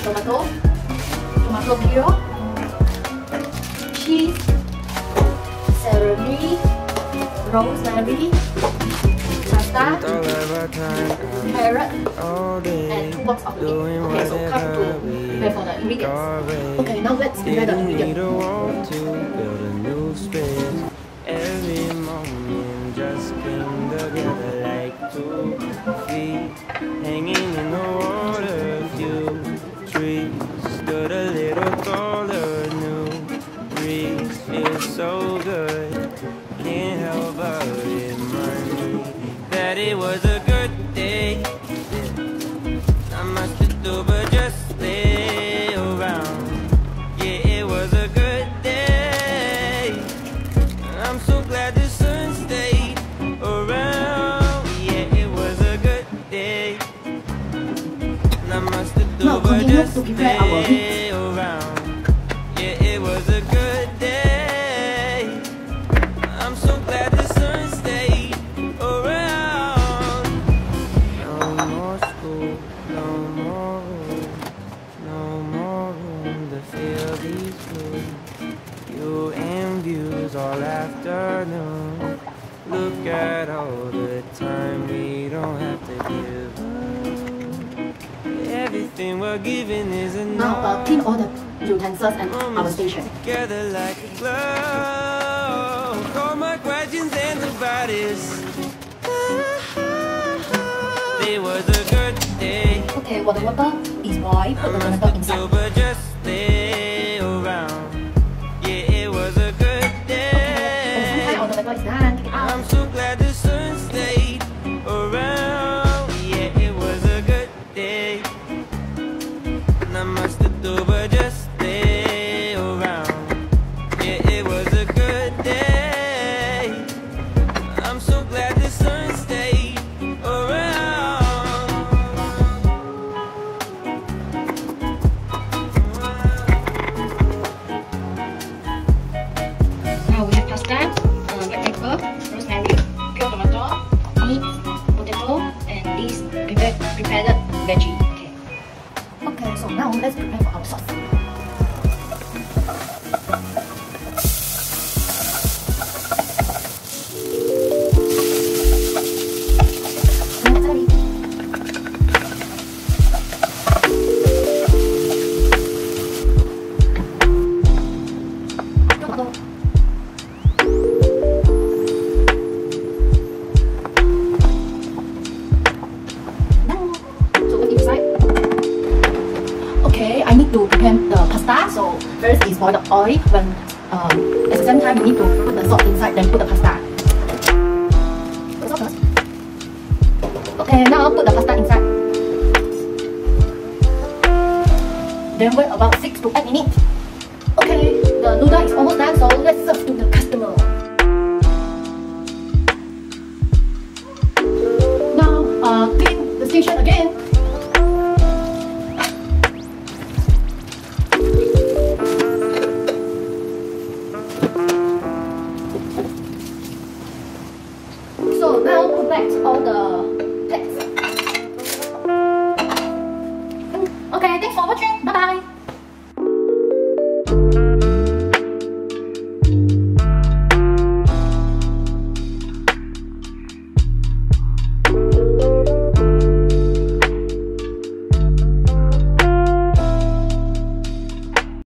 tomato, tomato pure, cheese, celery, rosemary, pasta, carrot, and two box of meat. Okay, so come to prepare for the ingredients. Okay, now let's prepare the ingredients. It was a good day. I must have do, but just stay around. Yeah, it was a good day. I'm so glad the sun stayed around. Yeah, it was a good day. I must have do, but just to stay afternoon. Look at all the time we don't have to give up. Everything we're giving is enough. Now uh, clean all the utensils and our station. Together like a glove. All my questions and about is. It was a good day. Okay, while the water is boiled, put the So, inside. Veggie. Okay. Okay, so now let's prepare for our sauce. Okay, I need to prepare the pasta. So first is boil the oil. When um, at the same time, you need to put the salt inside, then put the pasta. Okay, now put the pasta inside. Then wait about six to eight minutes. Okay, the noodle is almost done, so let's serve to the collect all the plates. Mm, okay, thanks for watching. Bye-bye.